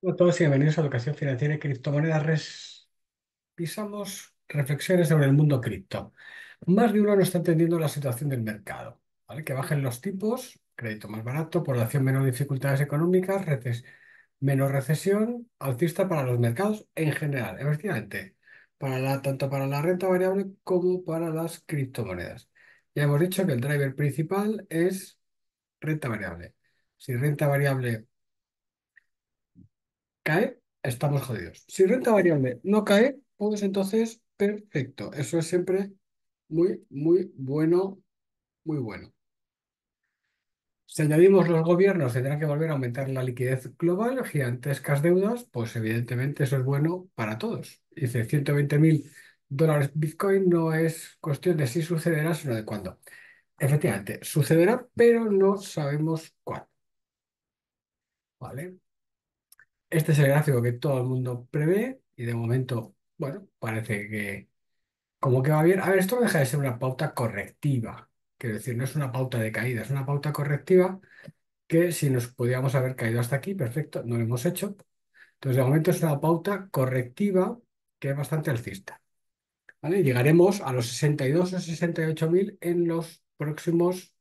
Hola a todos y bienvenidos a Educación Financiera y Criptomonedas. Res- Revisamos reflexiones sobre el mundo cripto. Más de uno no está entendiendo la situación del mercado, ¿vale? Que bajen los tipos, crédito más barato, población menos dificultades económicas, reces- menos recesión, alcista para los mercados en general, efectivamente, para tanto para la renta variable como para las criptomonedas. Ya hemos dicho que el driver principal es renta variable. Si renta variable cae, estamos jodidos. Si renta variable no cae, pues entonces, perfecto. Eso es siempre muy, muy bueno, muy bueno. Si añadimos los gobiernos, tendrán que volver a aumentar la liquidez global, gigantescas deudas, pues evidentemente eso es bueno para todos. Dice 120 mil dólares Bitcoin no es cuestión de si sucederá, sino de cuándo. Efectivamente, sucederá, pero no sabemos cuándo. ¿Vale? Este es el gráfico que todo el mundo prevé y de momento, bueno, parece que como que va bien. A ver, esto no deja de ser una pauta correctiva. Quiero decir, no es una pauta de caída, es una pauta correctiva que si nos podíamos haber caído hasta aquí, perfecto, no lo hemos hecho. Entonces, de momento es una pauta correctiva que es bastante alcista. ¿Vale? Llegaremos a los 62 o 68 mil en los próximos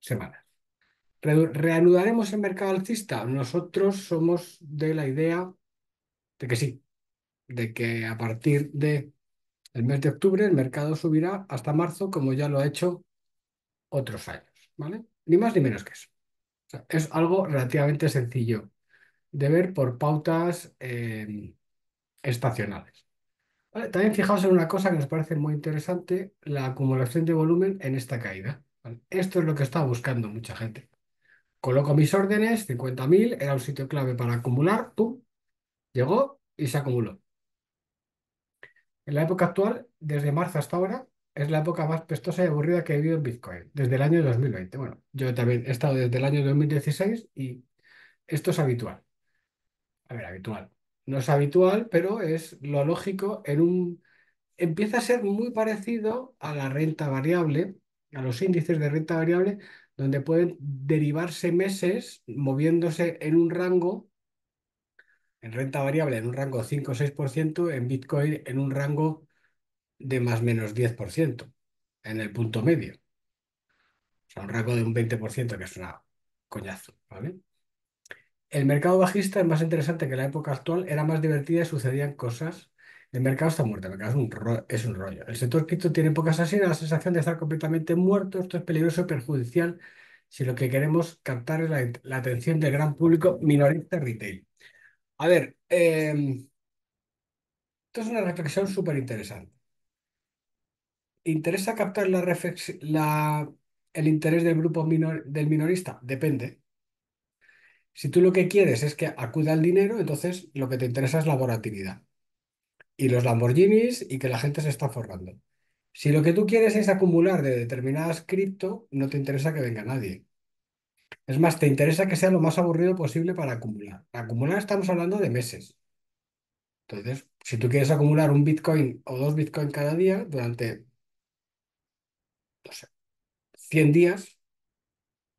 semanas. Re- ¿Reanudaremos el mercado alcista? Nosotros somos de la idea de que sí, de que a partir de el mes de octubre el mercado subirá hasta marzo, como ya lo ha hecho otros años, ¿vale? Ni más ni menos que eso. Es algo relativamente sencillo de ver por pautas eh, estacionales. También fijaos en una cosa que nos parece muy interesante, la acumulación de volumen en esta caída. Esto es lo que está buscando mucha gente. Coloco mis órdenes, 50.000, era un sitio clave para acumular, ¡pum! Llegó y se acumuló. En la época actual, desde marzo hasta ahora, es la época más pestosa y aburrida que he vivido en Bitcoin, desde el año 2020. Bueno, yo también he estado desde el año 2016 y esto es habitual. A ver, habitual. No es habitual, pero es lo lógico en un... Empieza a ser muy parecido a la renta variable, a los índices de renta variable, donde pueden derivarse meses moviéndose en un rango, en renta variable en un rango 5 o 6%, en Bitcoin en un rango de más menos 10% en el punto medio. O sea, un rango de un 20% que es una coñazo, ¿vale? El mercado bajista es más interesante que la época actual, era más divertida y sucedían cosas. El mercado está muerto, el mercado es un, es un rollo. El sector cripto tiene pocas asesinas, la sensación de estar completamente muerto. Esto es peligroso y perjudicial si lo que queremos captar es la, la atención del gran público minorista retail. A ver, eh, esto es una reflexión súper interesante. ¿Interesa captar la la- el interés del grupo minor- del minorista? Depende. Si tú lo que quieres es que acuda el dinero, entonces lo que te interesa es la volatilidad y los Lamborghinis y que la gente se está forrando. Si lo que tú quieres es acumular de determinadas cripto, no te interesa que venga nadie. Es más, te interesa que sea lo más aburrido posible para acumular. Acumular estamos hablando de meses. Entonces, si tú quieres acumular un Bitcoin o dos Bitcoin cada día durante, no sé, 100 días,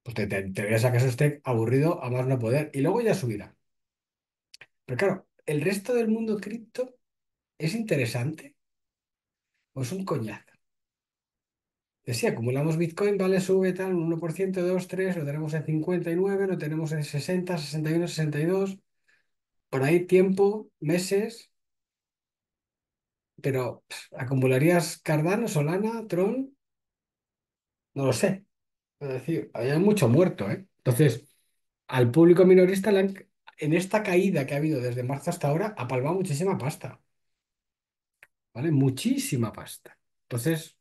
pues te, te interesa que eso esté aburrido a más no poder y luego ya subirá. Pero claro, el resto del mundo cripto es interesante o es un coñazo. Que sí, acumulamos Bitcoin, vale, sube tal, un 1%, 2, 3, lo tenemos en 59, lo tenemos en 60, 61, 62, por ahí tiempo, meses, pero ¿acumularías Cardano, Solana, Tron? No lo sé. Es decir, hay mucho muerto, ¿eh? Entonces, al público minorista en esta caída que ha habido desde marzo hasta ahora, ha palmado muchísima pasta, ¿vale? Muchísima pasta. Entonces,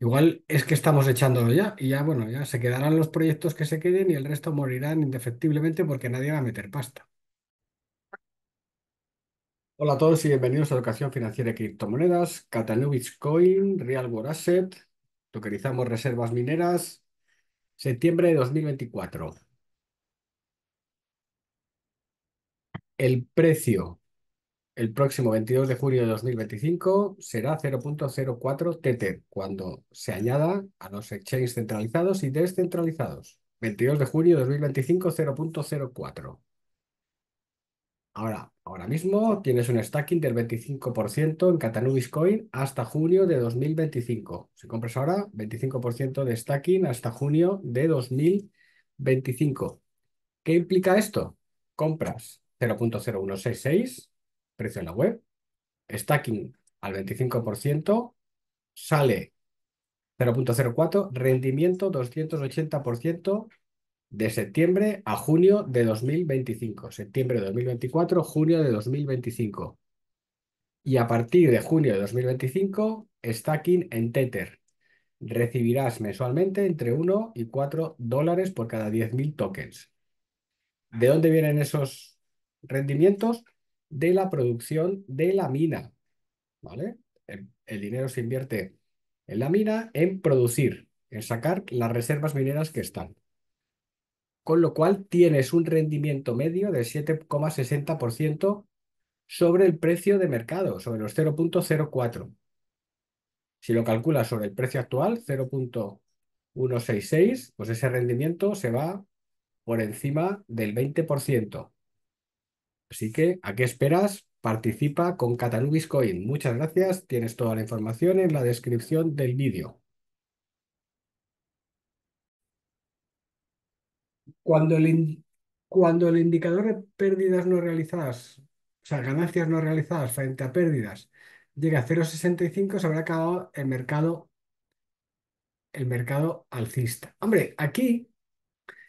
igual es que estamos echándolo ya y ya, bueno, ya se quedarán los proyectos que se queden y el resto morirán indefectiblemente porque nadie va a meter pasta. Hola a todos y bienvenidos a Educación Financiera y Criptomonedas, Catalunya Coin, Real World Asset, tokenizamos reservas mineras, septiembre de 2024. El precio el próximo 22 de julio de 2025 será 0.04 Tether cuando se añada a los exchanges centralizados y descentralizados. 22 de julio de 2025, 0.04. Ahora, ahora mismo tienes un stacking del 25% en Catanubis Coin hasta junio de 2025. Si compras ahora, 25% de stacking hasta junio de 2025. ¿Qué implica esto? Compras 0.0166, precio en la web, stacking al 25%, sale 0.04, rendimiento 280% de septiembre a junio de 2025. Septiembre de 2024, junio de 2025. Y a partir de junio de 2025, stacking en Tether. Recibirás mensualmente entre 1 y 4 dólares por cada 10.000 tokens. ¿De dónde vienen esos rendimientos? De la producción de la mina. ¿Vale? El, dinero se invierte en la mina en producir, en sacar las reservas mineras que están con lo cual tienes un rendimiento medio de 7,60% sobre el precio de mercado, sobre los 0.04. Si lo calculas sobre el precio actual, 0.166, pues ese rendimiento se va por encima del 20%. Así que, ¿a qué esperas? Participa con Catanubis Coin. Muchas gracias. Tienes toda la información en la descripción del vídeo. Cuando el, cuando el indicador de pérdidas no realizadas, o sea, ganancias no realizadas frente a pérdidas, llega a 0,65, se habrá acabado el mercado, el mercado alcista. Hombre, aquí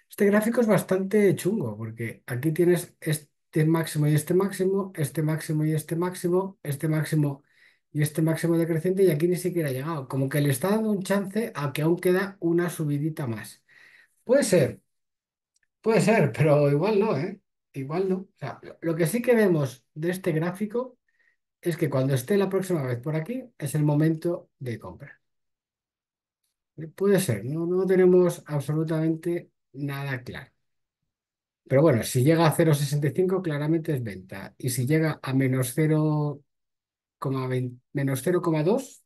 este gráfico es bastante chungo, porque aquí tienes este máximo y este máximo, este máximo y este máximo, este máximo y este máximo decreciente, y aquí ni siquiera ha llegado. Como que le está dando un chance a que aún queda una subidita más. Puede ser, Puede ser, pero igual no, ¿eh? Igual no. Lo- que sí que vemos de este gráfico es que cuando esté la próxima vez por aquí es el momento de compra. Puede ser, no, no tenemos absolutamente nada claro. Pero bueno, si llega a 0,65 claramente es venta. Y si llega a menos 0,20 menos 0,2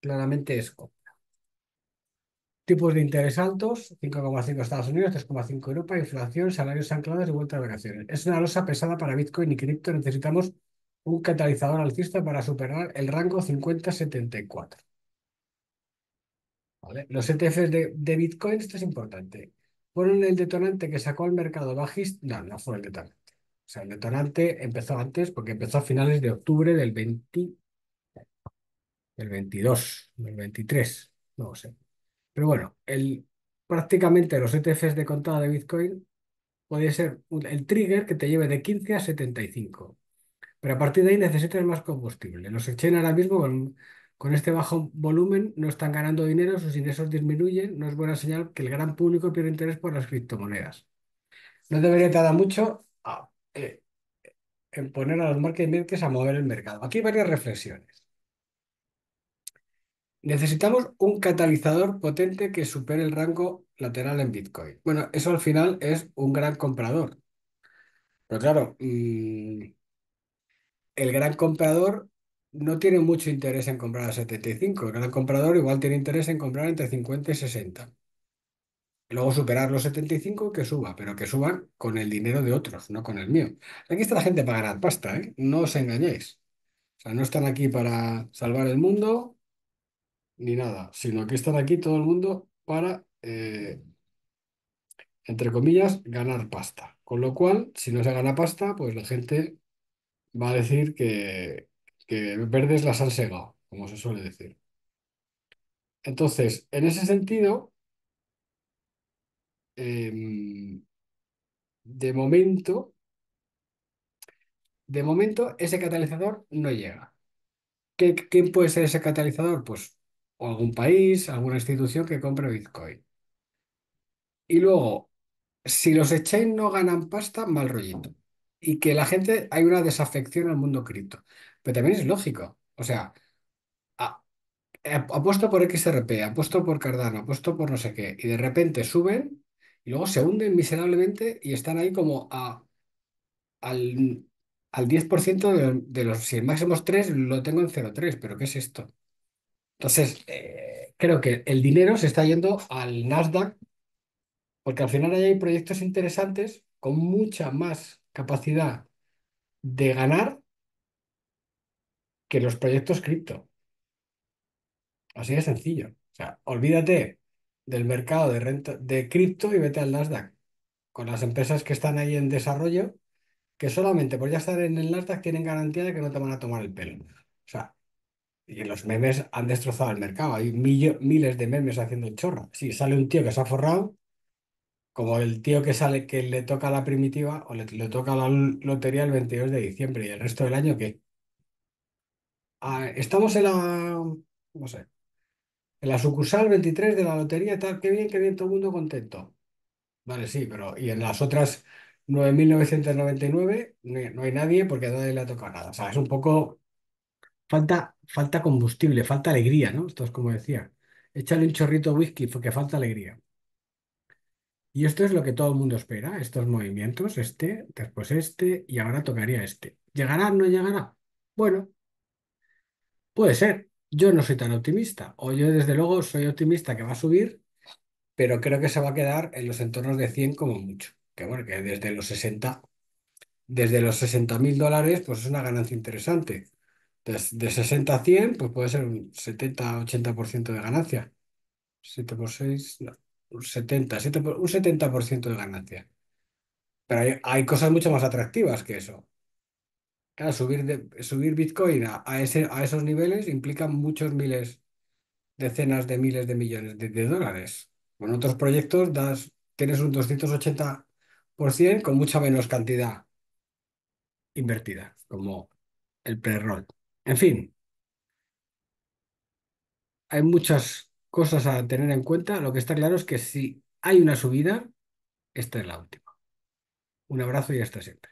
claramente es compra. Tipos de interés altos, 5,5 Estados Unidos, 3,5 Europa, inflación, salarios anclados y vuelta de vacaciones. Es una losa pesada para Bitcoin y cripto. Necesitamos un catalizador alcista para superar el rango 50-74. ¿Vale? Los ETFs de, de Bitcoin, esto es importante. Fueron el detonante que sacó al mercado bajista. No, no fue el detonante. O sea, el detonante empezó antes porque empezó a finales de octubre del 20, del 22, del 23, no lo sé. Pero bueno, el, prácticamente los ETFs de contado de Bitcoin puede ser el trigger que te lleve de 15 a 75. Pero a partir de ahí necesitas más combustible. Los exchange ahora mismo con, con este bajo volumen no están ganando dinero, sus ingresos disminuyen. No es buena señal que el gran público pierda interés por las criptomonedas. No debería tardar mucho a- eh, en poner a los market makers a mover el mercado. Aquí hay varias reflexiones. Necesitamos un catalizador potente que supere el rango lateral en Bitcoin. Bueno, eso al final es un gran comprador. Pero claro, mm, el gran comprador no tiene mucho interés en comprar a 75. El gran comprador igual tiene interés en comprar entre 50 y 60. Luego superar los 75 y que suba, pero que suban con el dinero de otros, no con el mío. Aquí está la gente para ganar pasta, ¿eh? No os engañéis. O sea, no están aquí para salvar el mundo ni nada, sino que están aquí todo el mundo para, eh, entre comillas, ganar pasta. Con lo cual, si no se gana pasta, pues la gente va a decir que, que verdes las han segado, como se suele decir. Entonces, en ese sentido, em, de momento, de momento, ese catalizador no llega. ¿Qué, quién puede ser ese catalizador? Pues algún país, alguna institución que compre Bitcoin. Y luego, si los exchange no ganan pasta, mal rollito. Y que la gente, hay una desafección al mundo cripto. Pero también es lógico. O sea, eh, apuesto por XRP, apuesto por Cardano, apuesto por no sé qué, y de repente suben y luego se hunden miserablemente y están ahí como al, al 10% de, de los, si el máximo es 3, lo tengo en cero coma tres pero ¿qué es esto? Entonces, eh, creo que el dinero se está yendo al Nasdaq porque al final ahí hay proyectos interesantes con mucha más capacidad de ganar que los proyectos cripto. Así de sencillo. O sea, olvídate del mercado de renta de cripto y vete al Nasdaq con las empresas que están ahí en desarrollo, que solamente por ya estar en el Nasdaq tienen garantía de que no te van a tomar el pelo. O sea, y los memes han destrozado el mercado. Hay miles de memes haciendo chorra. Si sale un tío que se ha forrado, como el tío que sale que le toca la primitiva o le, toca la lotería el 22 de diciembre y el resto del año, ¿qué? Ah, estamos en la, no sé, en la sucursal 23 de la lotería, tal, qué bien, qué bien, todo el mundo contento. Vale, sí, pero y en las otras 9.999 no hay, no hay nadie porque a nadie le ha tocado nada. O sea, es un poco, falta, falta combustible, falta alegría, ¿no? Esto es como decía, échale un chorrito de whisky porque falta alegría. Y esto es lo que todo el mundo espera, estos movimientos, este, después este y ahora tocaría este. ¿Llegará? ¿No llegará? Bueno, puede ser. Yo no soy tan optimista, o yo desde luego soy optimista que va a subir pero creo que se va a quedar en los entornos de 100 como mucho. Que bueno, que desde los 60 desde los sesenta mil dólares, pues es una ganancia interesante. Entonces, de 60 a 100, pues puede ser un setenta ochenta por ciento de ganancia. siete por 6 no, un 70, 7 por- un 70% de ganancia. Pero hay, hay cosas mucho más atractivas que eso. Subir, de- subir Bitcoin a, a ese, a esos niveles implica muchos miles, decenas de miles de millones de, de dólares. Con otros proyectos das, tienes un 280% con mucha menos cantidad invertida, como el pre-roll. En fin, hay muchas cosas a tener en cuenta. Lo que está claro es que si hay una subida, esta es la última. Un abrazo y hasta siempre.